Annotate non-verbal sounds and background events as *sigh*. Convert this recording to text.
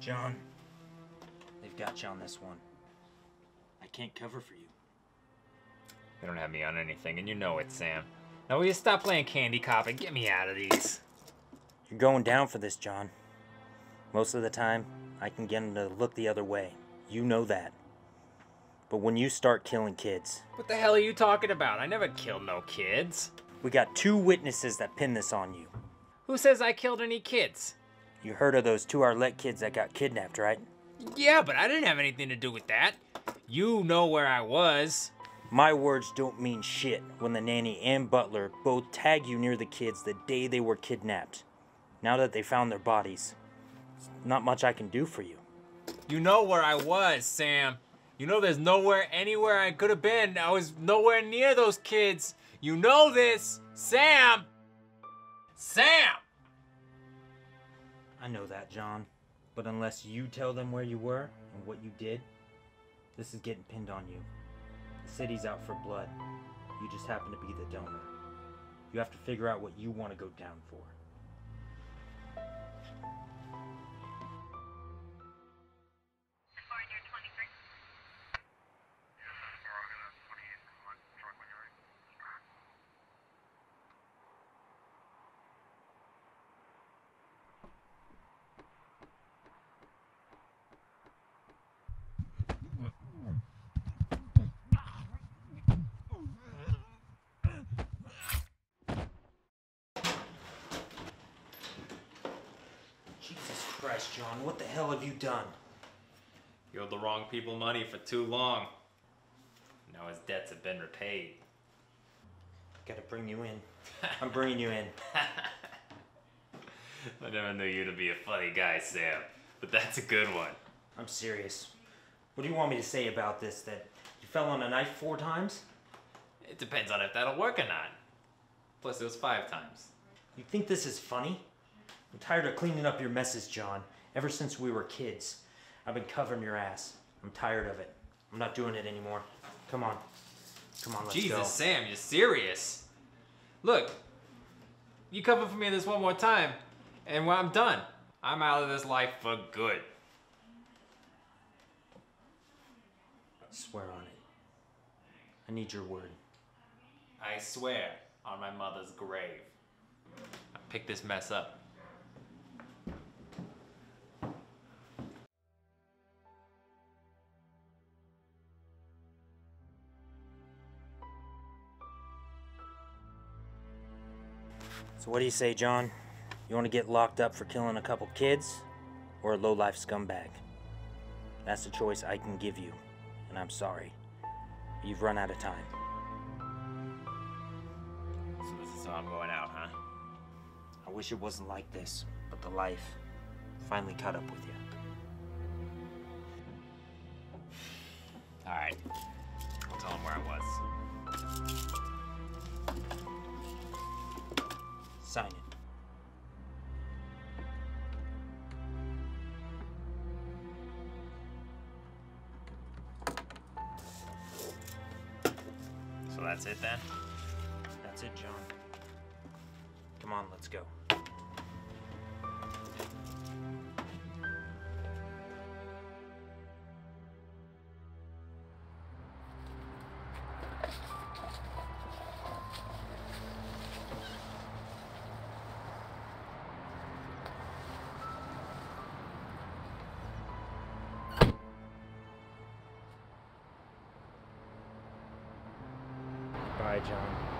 John. They've got you on this one. I can't cover for you. They don't have me on anything, and you know it, Sam. Now will you stop playing candy cop and get me out of these? You're going down for this, John. Most of the time, I can get them to look the other way. You know that. But when you start killing kids, What the hell are you talking about? I never killed no kids. we got two witnesses that pin this on you. Who says I killed any kids? You heard of those two Arlette kids that got kidnapped, right? Yeah, but I didn't have anything to do with that. You know where I was. My words don't mean shit when the nanny and butler both tag you near the kids the day they were kidnapped. Now that they found their bodies, not much I can do for you. You know where I was, Sam. You know there's nowhere anywhere I could have been. I was nowhere near those kids. You know this, Sam. Sam! I know that, John. But unless you tell them where you were and what you did, this is getting pinned on you. The city's out for blood. You just happen to be the donor. You have to figure out what you want to go down for. Jesus Christ, John, what the hell have you done? You owed the wrong people money for too long. Now his debts have been repaid. Gotta bring you in. I'm bringing you in. *laughs* I never knew you to be a funny guy, Sam. But that's a good one. I'm serious. What do you want me to say about this? That you fell on a knife four times? It depends on if that'll work or not. Plus, it was five times. You think this is funny? I'm tired of cleaning up your messes, John. Ever since we were kids, I've been covering your ass. I'm tired of it. I'm not doing it anymore. Come on. Come on, let's Jesus, go. Sam, you're serious. Look, you cover for me this one more time, and when I'm done, I'm out of this life for good. Swear on it. I need your word. I swear on my mother's grave. I picked this mess up. So what do you say, John? You want to get locked up for killing a couple kids, or a low-life scumbag? That's the choice I can give you, and I'm sorry. You've run out of time. So this is how I'm going out, huh? I wish it wasn't like this, but the life finally caught up with you. All right. I'll tell him where I was. Sign it. So that's it then? That's it, John. Come on, let's go. Bye, John.